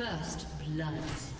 First blood.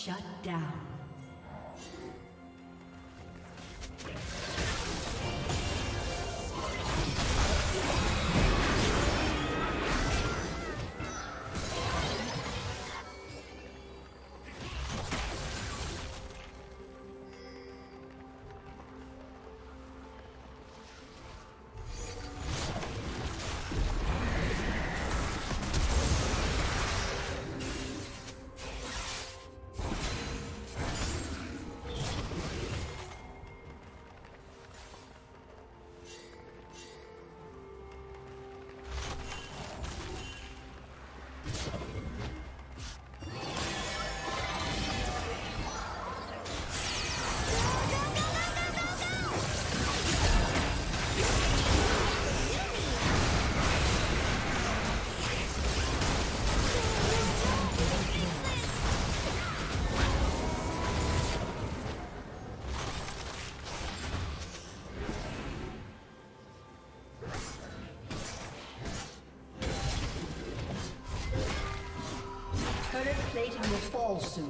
Shut down. Fall soon.